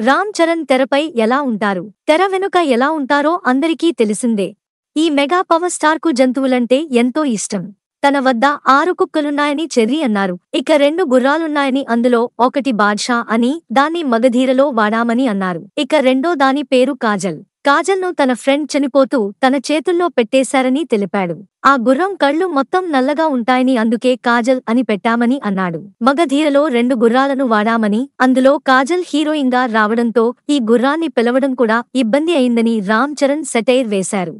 రామ్ చరణ్ తెరపై ఎలా ఉంటారు? తెర వెనుక ఎలా ఉంటారో అందరికీ తెలిసిందే. ఈ మెగా పవర్ స్టార్కు జంతువులంటే ఎంతో ఇష్టం. తన వద్ద ఆరు కుక్కలున్నాయని చెర్రీ అన్నారు. ఇక రెండు గుర్రాలున్నాయని అందులో ఒకటి బాద్షా అని దాన్ని మగధీరలో వాడామని అన్నారు. ఇక రెండో దాని పేరు కాజల్. కాజల్ను తన ఫ్రెండ్ చనిపోతూ తన చేతుల్లో పెట్టేశారని తెలిపాడు. ఆ గుర్రం కళ్ళు మొత్తం నల్లగా ఉంటాయని అందుకే కాజల్ అని పెట్టామని అన్నాడు. మగధీరలో రెండు గుర్రాలను వాడామని అందులో కాజల్ హీరోయిన్గా రావడంతో ఈ గుర్రాన్ని పిలవడం కూడా ఇబ్బంది అయిందని రామ్ చరణ్ సెటైర్ వేశారు.